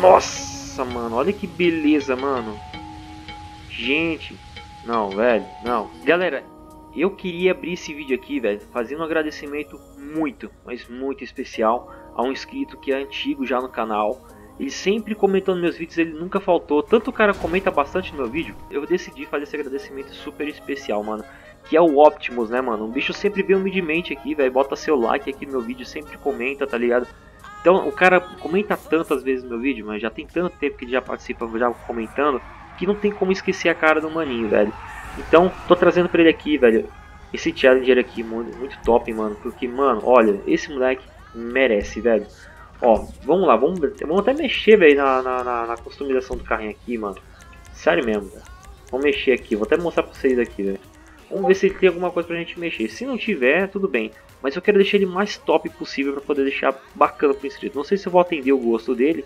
Nossa, mano, olha que beleza, mano. Gente, não, velho, não. Galera, eu queria abrir esse vídeo aqui, velho, fazendo um agradecimento muito, mas muito especial a um inscrito que é antigo já no canal. Ele sempre comentando meus vídeos, ele nunca faltou. Tanto o cara comenta bastante no meu vídeo, eu decidi fazer esse agradecimento super especial, mano. Que é o Optimus, né, mano? O bicho sempre vem humildemente aqui, velho. Bota seu like aqui no meu vídeo, sempre comenta, tá ligado? Então, o cara comenta tantas vezes no meu vídeo, mas já tem tanto tempo que ele já participa, já comentando, que não tem como esquecer a cara do maninho, velho. Então, tô trazendo pra ele aqui, velho, esse Challenger aqui, muito, muito top, mano. Porque, mano, olha, esse moleque merece, velho. Ó, vamos lá, vamos, vamos até mexer, velho, na, na, na, customização do carrinho aqui, mano. Sério mesmo, velho. Vamos mexer aqui, vou até mostrar pra vocês aqui, velho. Vamos ver se tem alguma coisa pra gente mexer. Se não tiver, tudo bem. Mas eu quero deixar ele mais top possível pra poder deixar bacana pro inscrito. Não sei se eu vou atender o gosto dele,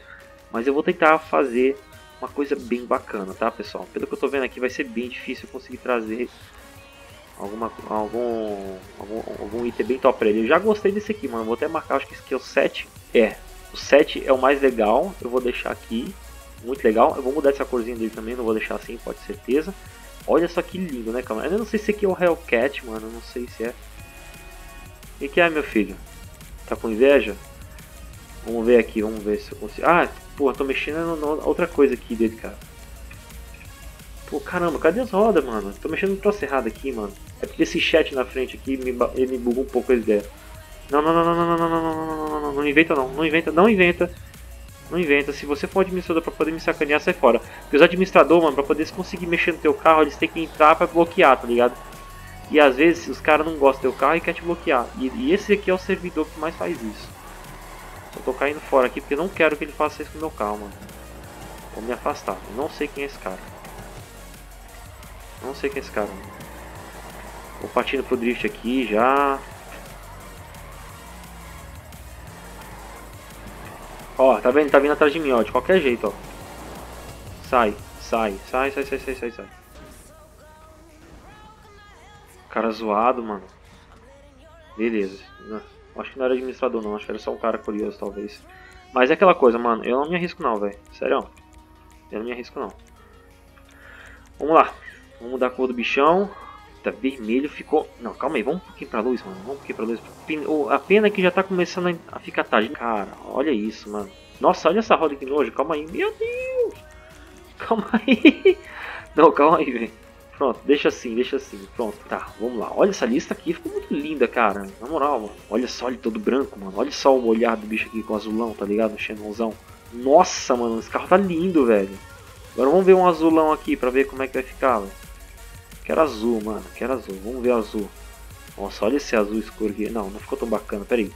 mas eu vou tentar fazer uma coisa bem bacana, tá, pessoal? Pelo que eu tô vendo aqui, vai ser bem difícil conseguir trazer alguma, algum, algum, algum item bem top pra ele. Eu já gostei desse aqui, mano. Vou até marcar, acho que esse aqui é o 7. É, o 7 é o mais legal. Eu vou deixar aqui. Muito legal. Eu vou mudar essa corzinha dele também, não vou deixar assim, pode certeza. Olha só que lindo, né, calma? Eu não sei se aqui é o Hellcat, mano. Não sei se é. O que é, meu filho? Tá com inveja? Vamos ver aqui, vamos ver se eu consigo. Ah, Pô, tô mexendo na outra coisa aqui dele, cara. Pô, caramba, cadê as rodas, mano? Tô mexendo no troço errado aqui, mano. É porque esse chat na frente aqui me, ele me bugou um pouco a ideia. Não, não, não, não, não, não, não, não, não, não, não, não, não inventa não, não inventa, não inventa. Não inventa, se você for administrador pra poder me sacanear, sai fora. Porque os administradores, mano, pra poder conseguir mexer no teu carro, eles têm que entrar pra bloquear, tá ligado? E às vezes os caras não gostam do teu carro e querem te bloquear. E, e esse aqui é o servidor que mais faz isso. Eu tô caindo fora aqui porque não quero que ele faça isso com o meu carro, mano. Vou me afastar. não sei quem é esse cara. Não sei quem é esse cara. Mano. Vou partindo pro drift aqui já. Tá vendo? Tá vindo atrás de mim, ó. De qualquer jeito, ó. Sai, sai, sai, sai, sai, sai, sai, sai. Cara zoado, mano. Beleza. Acho que não era administrador não, acho que era só um cara curioso talvez. Mas é aquela coisa, mano, eu não me arrisco não, velho. Sério. Eu não me arrisco não. Vamos lá. Vamos mudar a cor do bichão. Tá vermelho, ficou... Não, calma aí, vamos um pouquinho pra luz, mano. Vamos um pouquinho pra luz. A pena é que já tá começando a ficar tarde. Cara, olha isso, mano. Nossa, olha essa roda que nojo. Calma aí. Meu Deus. Calma aí. Não, calma aí, velho. Pronto, deixa assim, deixa assim. Pronto, tá, vamos lá. Olha essa lista aqui, ficou muito linda, cara. Na moral, mano. Olha só ele todo branco, mano. Olha só o olhar do bicho aqui com azulão, tá ligado? O xenonzão. Nossa, mano, esse carro tá lindo, velho. Agora vamos ver um azulão aqui pra ver como é que vai ficar, velho. Quero azul, mano. Quero azul. Vamos ver azul. Nossa, olha esse azul escuro aqui. Não, não ficou tão bacana. Pera aí.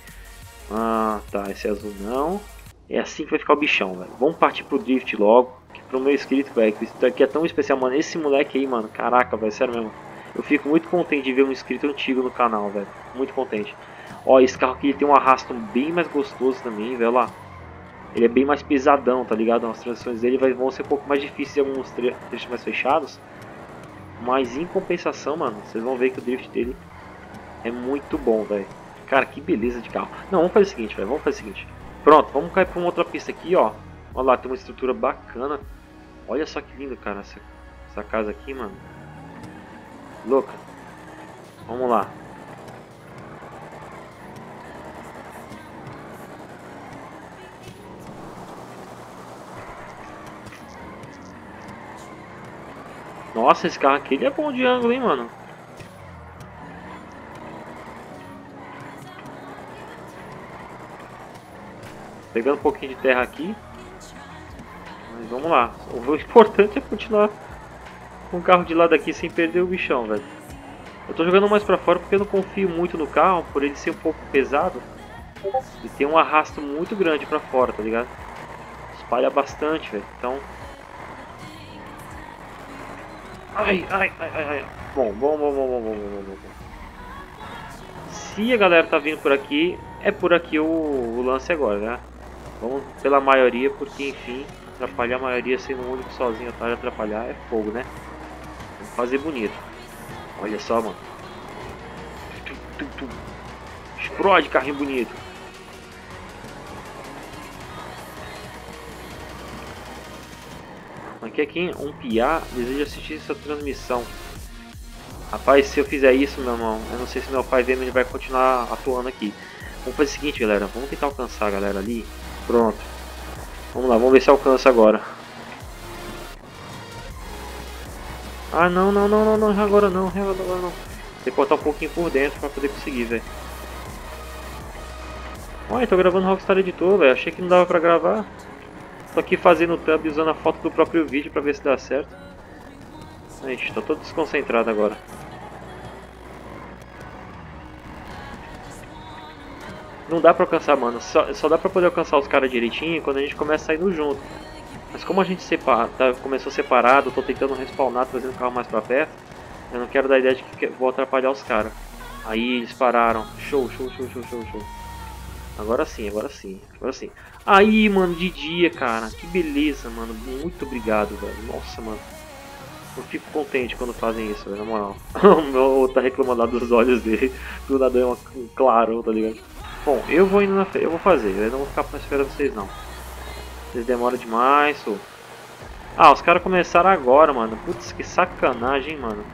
Ah, tá. Esse azul não. É assim que vai ficar o bichão, velho. Vamos partir pro drift logo pro meu inscrito, velho. Que isso aqui é tão especial, mano. Esse moleque aí, mano. Caraca, velho. Sério mesmo. Eu fico muito contente de ver um inscrito antigo no canal, velho. Muito contente. Ó, esse carro aqui tem um arrasto bem mais gostoso também, velho. Lá. Ele é bem mais pesadão, tá ligado? As transições dele vão ser um pouco mais difíceis em alguns tre trechos mais fechados. Mas em compensação, mano, vocês vão ver que o drift dele é muito bom, velho. Cara, que beleza de carro. Não, vamos fazer o seguinte, velho. Vamos fazer o seguinte. Pronto, vamos cair pra uma outra pista aqui, ó. Olha lá, tem uma estrutura bacana. Olha só que lindo, cara, essa, essa casa aqui, mano. Louca. Vamos lá. Nossa, esse carro aqui ele é bom de ângulo, hein, mano. Pegando um pouquinho de terra aqui. Mas vamos lá. O importante é continuar com o carro de lado aqui sem perder o bichão, velho. Eu tô jogando mais pra fora porque eu não confio muito no carro, por ele ser um pouco pesado. E tem um arrasto muito grande pra fora, tá ligado? Espalha bastante, velho. Então... Ai, ai, ai, ai. Bom, bom, bom, bom, bom, bom, bom, bom. Se a galera tá vindo por aqui, é por aqui o, o lance agora, né? Vamos pela maioria, porque enfim, Atrapalhar a maioria sendo o único sozinho atrás de atrapalhar é fogo, né? Vamos fazer bonito. Olha só, mano. Explode carrinho bonito. Aqui é quem um piá deseja assistir essa transmissão. Rapaz, se eu fizer isso, meu irmão, eu não sei se meu pai mas ele vai continuar atuando aqui. Vamos fazer o seguinte, galera. Vamos tentar alcançar a galera ali. Pronto. Vamos lá, vamos ver se alcança agora. Ah, não, não, não, não, não, agora não, agora não. Tem que botar um pouquinho por dentro pra poder conseguir, velho. Olha, tô gravando Rockstar Editor, velho. Achei que não dava pra gravar. Tô aqui fazendo o thumb usando a foto do próprio vídeo pra ver se dá certo. Gente, tô todo desconcentrado agora. Não dá pra alcançar, mano. Só, só dá pra poder alcançar os caras direitinho quando a gente começa a indo junto. Mas como a gente separa, tá, começou separado, tô tentando respawnar, trazendo o carro mais pra perto. Eu não quero dar a ideia de que vou atrapalhar os caras. Aí eles pararam. Show, show, show, show, show, show. Agora sim, agora sim, agora sim. Aí, mano, de dia, cara. Que beleza, mano. Muito obrigado, velho. Nossa, mano. Eu fico contente quando fazem isso, velho, na moral. o meu tá reclamando lá dos olhos dele. Do nada é uma claro, tá ligado? Bom, eu vou indo na eu vou fazer. Eu não vou ficar esperando vocês, não. Vocês demoram demais, sou. Ah, os caras começaram agora, mano. Putz, que sacanagem, mano.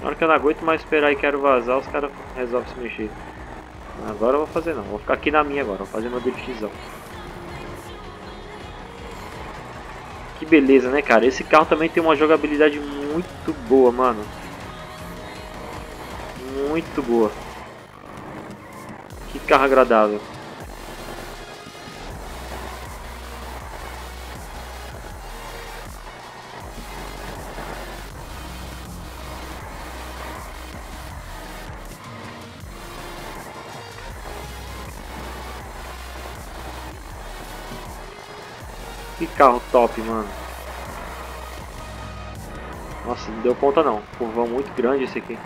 Na hora que eu não aguento mais esperar e quero vazar, os caras resolvem se mexer. Agora eu vou fazer não, vou ficar aqui na minha agora, vou fazer meu driftzão. Que beleza, né, cara? Esse carro também tem uma jogabilidade muito boa, mano. Muito boa. Que carro agradável. Que carro top, mano. Nossa, não deu ponta não. Curvão muito grande esse aqui.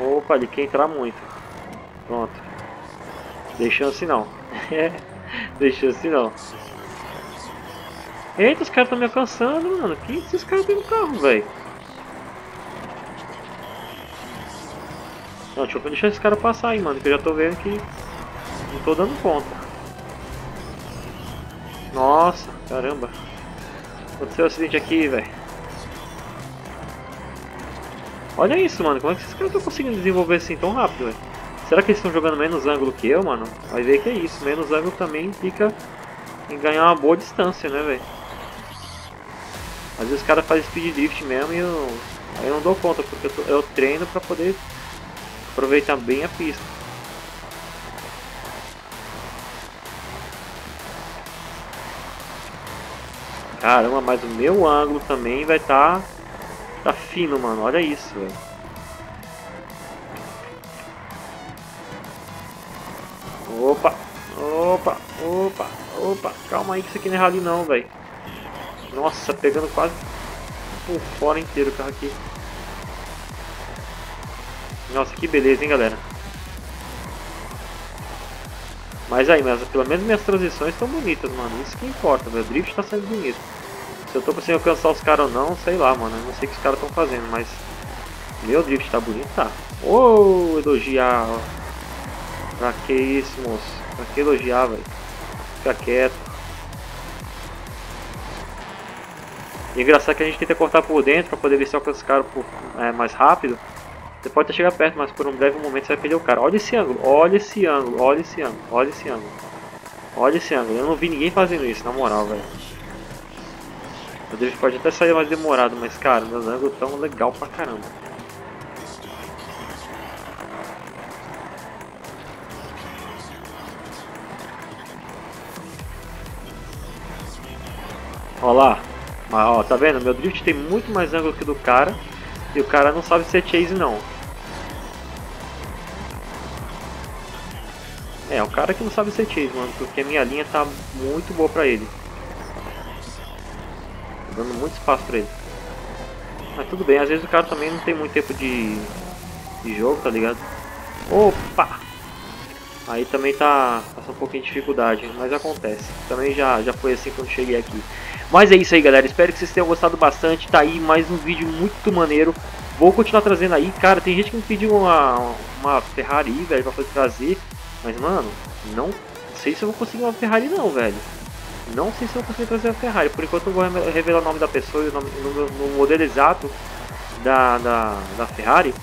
Opa, ele quer entrar muito. Pronto. Deixando assim não. Deixando assim não. Eita, os caras estão me alcançando, mano. Que esses caras têm no carro, velho? Não, deixa eu deixar esse cara passar aí, mano, que eu já tô vendo que não tô dando conta. Nossa, caramba. Aconteceu um acidente aqui, velho. Olha isso, mano. Como é que esses caras estão conseguindo desenvolver assim tão rápido, velho? Será que eles estão jogando menos ângulo que eu, mano? Vai ver que é isso. Menos ângulo também fica em ganhar uma boa distância, né, velho? Às vezes os caras fazem speed drift mesmo e eu, aí eu não dou conta, porque eu, tô, eu treino pra poder aproveitar bem a pista. Caramba, mas o meu ângulo também vai estar tá, tá fino, mano. Olha isso, velho. Opa, opa, opa, opa. Calma aí que isso aqui não é rally não, velho. Nossa, pegando quase por fora inteiro o carro aqui. Nossa, que beleza, hein, galera. Mas aí, mas pelo menos minhas transições estão bonitas, mano. Isso que importa, meu drift está sendo bonito. Se eu tô conseguindo alcançar os caras ou não, sei lá, mano. Eu não sei o que os caras estão fazendo, mas... Meu drift está bonito, tá. Ô, oh, elogiar. Pra que isso, moço? Pra que elogiar, velho? Fica quieto. E engraçado que a gente tenta cortar por dentro pra poder ver se alcança os caras é, mais rápido. Você pode até chegar perto, mas por um breve momento você vai perder o cara. Olha esse ângulo, olha esse ângulo, olha esse ângulo, olha esse ângulo. Olha esse ângulo. Eu não vi ninguém fazendo isso, na moral, velho. O drift pode até sair mais demorado, mas cara, meus ângulos tão legal pra caramba. Olha lá. Ó, tá vendo? Meu drift tem muito mais ângulo que o do cara. E o cara não sabe ser chase não. É, o cara que não sabe ser chase, mano, porque a minha linha tá muito boa pra ele. Dando muito espaço pra ele. Mas tudo bem, às vezes o cara também não tem muito tempo de, de jogo, tá ligado? Opa! Aí também tá passando um pouquinho de dificuldade, mas acontece. Também já, já foi assim quando cheguei aqui. Mas é isso aí, galera. Espero que vocês tenham gostado bastante. Tá aí mais um vídeo muito maneiro. Vou continuar trazendo aí. Cara, tem gente que me pediu uma, uma Ferrari, velho, pra poder trazer. Mas, mano, não sei se eu vou conseguir uma Ferrari não, velho. Não sei se eu conseguir trazer a Ferrari. Por enquanto eu vou revelar o nome da pessoa e o, no, modelo exato da, da, da Ferrari.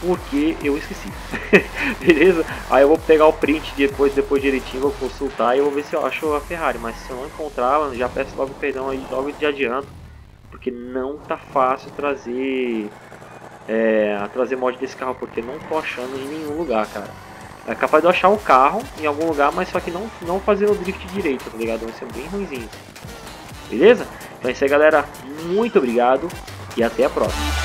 Porque eu esqueci. Beleza? Aí eu vou pegar o print depois, depois direitinho, vou consultar e vou ver se eu acho a Ferrari. Mas se eu não encontrar, já peço logo perdão aí, logo de adianto. Porque não tá fácil trazer é, trazer mod desse carro, porque não tô achando em nenhum lugar, cara. É capaz de eu achar o carro em algum lugar, mas só que não, não fazendo o drift direito, tá ligado? Vai ser bem ruimzinho. Beleza? Então é isso aí, galera. Muito obrigado e até a próxima.